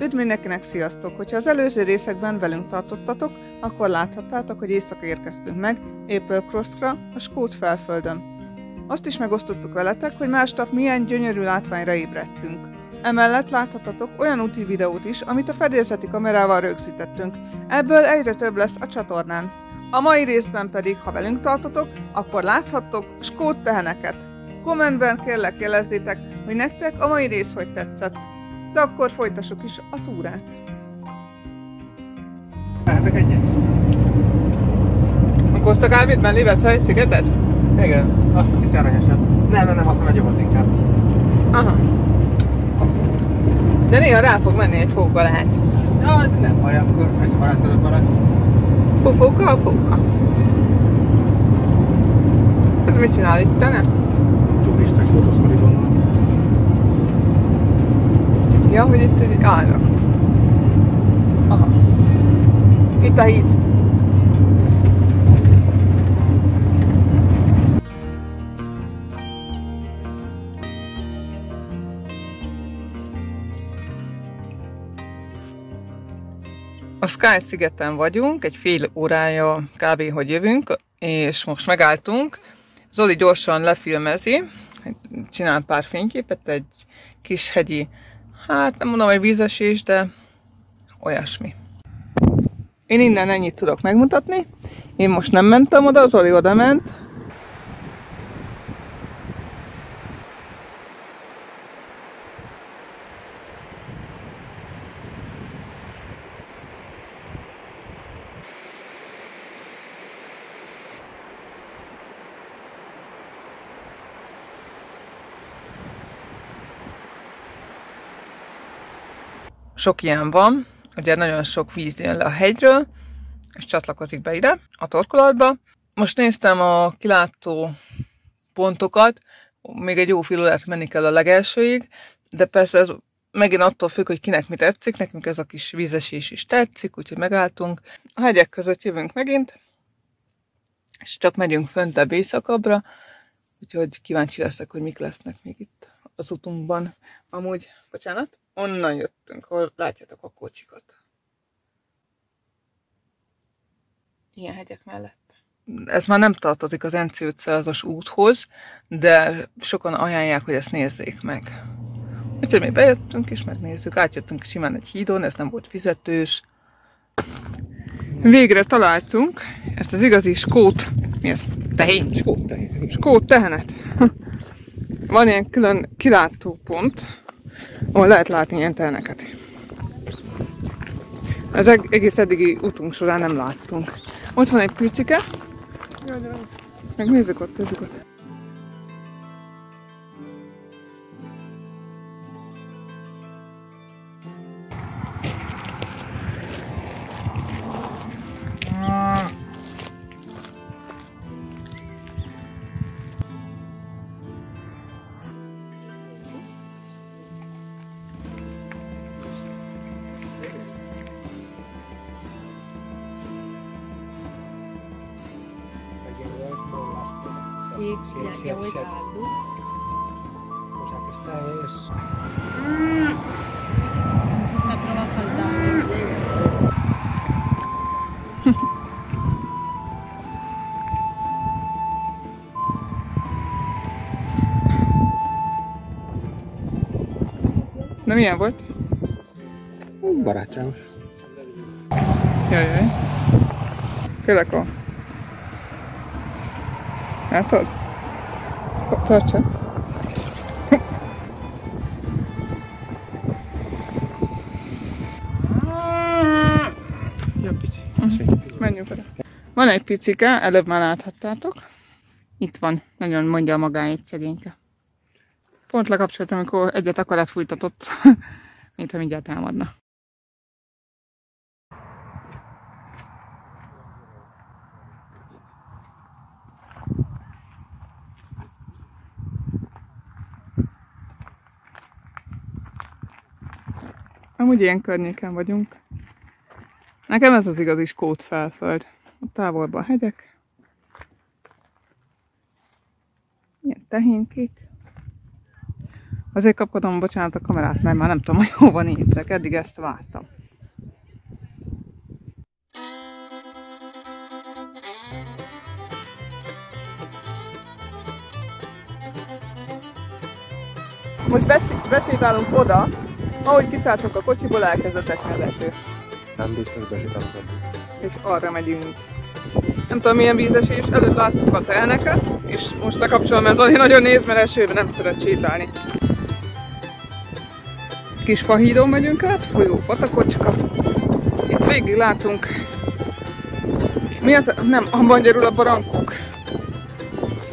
Üdv mindenkinek, sziasztok! Hogyha az előző részekben velünk tartottatok, akkor láthattátok, hogy éjszaka érkeztünk meg April Crossra, a Skót felföldön. Azt is megosztottuk veletek, hogy másnap milyen gyönyörű látványra ébredtünk. Emellett láthatatok olyan úti videót is, amit a fedélzeti kamerával rögzítettünk. Ebből egyre több lesz a csatornán. A mai részben pedig, ha velünk tartotok, akkor láthattok skót teheneket. Kommentben kérlek jelezzétek, hogy nektek a mai rész hogy tetszett. De akkor folytassuk is a túrát. Lehetek egyet? Akkor azt a kávét mellé veszel egy szigetet? Igen, azt a picára esett. Nem, nem, nem, azt a nagyobbat inkább. Aha. De néha rá fog menni egy fóka lehet. Ja, hát nem baj, akkor összebarátkozok vele. Pufóka a fóka. Ez mit csinál itt, te nem? Ja, hogy itt állnak. Aha. Itt a híd. A Sky szigeten vagyunk, egy fél órája kb. hogy jövünk, és most megálltunk. Zoli gyorsan lefilmezi, csinál pár fényképet, egy kis hegyi, hát nem mondom, hogy vízesés, de olyasmi. Én innen ennyit tudok megmutatni. Én most nem mentem oda, Zoli oda ment. Sok ilyen van, ugye nagyon sok víz jön le a hegyről, és csatlakozik be ide, a torkolatba. Most néztem a kilátó pontokat, még egy jó filulát menni kell a legelsőig, de persze ez megint attól függ, hogy kinek mi tetszik, nekünk ez a kis vízesés is tetszik, úgyhogy megálltunk. A hegyek között jövünk megint, és csak megyünk föntebb éjszakabbra, úgyhogy kíváncsi leszek, hogy mik lesznek még itt az utunkban. Amúgy, bocsánat, onnan jöttünk, ahol látjátok a kocsikat. Ilyen hegyek mellett. Ez már nem tartozik az NC 500-as úthoz, de sokan ajánlják, hogy ezt nézzék meg. Úgyhogy mi bejöttünk és megnézzük. Átjöttünk simán egy hídon, ez nem volt fizetős. Végre találtunk ezt az igazi skót, mi ez? Tehén? Skót tehén. Skót tehenet. Van ilyen külön kilátópont, ahol lehet látni ilyen teheneket. Ez eg- egész eddigi utunk során nem láttunk. Ott van egy picike. Meg nézzük ott, nézzük ott. Sí, Sí, ya, sí, ya voy sí. O sea que esta es... La trova faltando. De milyen volt? Barátságos. Jaj, jaj. Félek a... Látod? Tartsa. Jó pici. Menjünk oda. Van egy picike, előbb már láthattátok. Itt van, nagyon mondja magáét szegényke. Pont lekapcsoltam, amikor egyet akarat fújtatott, mintha mindjárt támadna. Amúgy ilyen környéken vagyunk. Nekem ez az igazi skót felföld. A távolban a hegyek. Ilyen tehénkék. Azért kapkodom, bocsánat, a kamerát, mert már nem tudom, hogy hova nézzek. Eddig ezt vártam. Most besétálunk oda, ahogy kiszálltunk a kocsiból, elkezdett esni az eső. Nem biztos besétálunk addig. És arra megyünk. Nem tudom milyen vízesés, előtt láttuk a telneket, és most lekapcsolom, mert Zoli nagyon néz, mert esőben nem szeret sétálni. Kis fahídon megyünk át, folyó patakocska. Itt végig látunk... Mi az? Nem, a magyarul a barankok.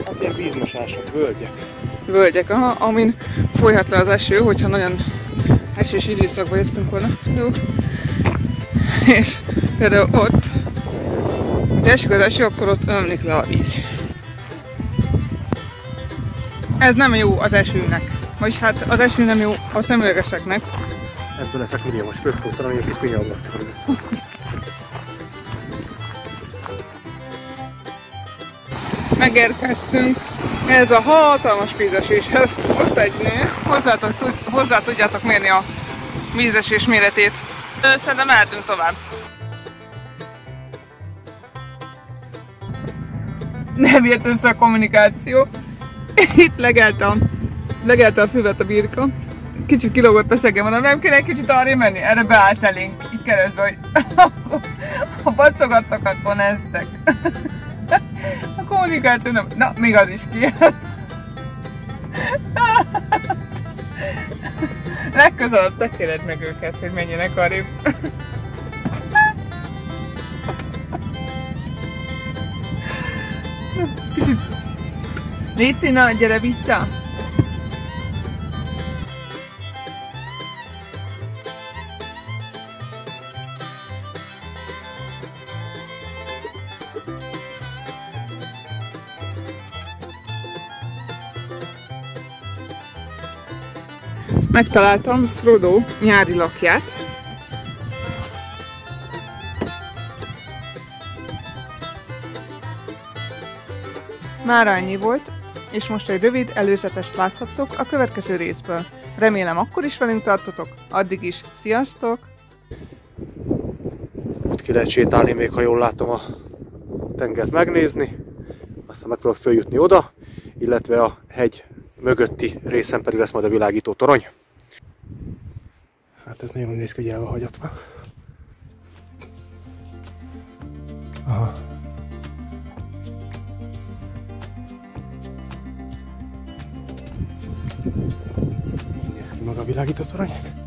Hát ilyen vízmosások, völgyek. völgyek, aha, amin folyhat le az eső, hogyha nagyon esős időszakban jöttünk volna. Jó. És például ott, ha esik az eső, akkor ott ömlik le a víz. Ez nem jó az esőnek. Vagyis hát az eső nem jó a szemüvegeseknek. Ebből leszek milliómos főkótalan, egy kis milliómos Megérkeztünk ez a hatalmas vízeséshez. Ott egy nő, hozzá, hozzá tudjátok mérni a vízesés méretét. Szerintem mehetünk tovább. Nem jött össze a kommunikáció. Itt legelte a, legelte a füvet a birka. Kicsit kilógott a segem, mondom, nem kéne egy kicsit arra menni? Erre beállt elénk, így keresztbe, hogy ha bacogattak, neztek. A kommunikáció nem... Na, még az is kijött. Legközelebb te kéred meg őket, hogy menjenek arrébb. Léci, na, gyere vissza! Megtaláltam Frodo nyári lakját. Már annyi volt, és most egy rövid előzetest láthattok a következő részből. Remélem akkor is velünk tartotok, addig is sziasztok! Ott ki lehet sétálni még, ha jól látom a tengert megnézni. Aztán megpróbálok följutni oda, illetve a hegy mögötti részen pedig lesz majd a világító torony. Ez nagyon úgy néz ki, hogy el van hagyatva. Aha. Így néz ki maga a világító torony.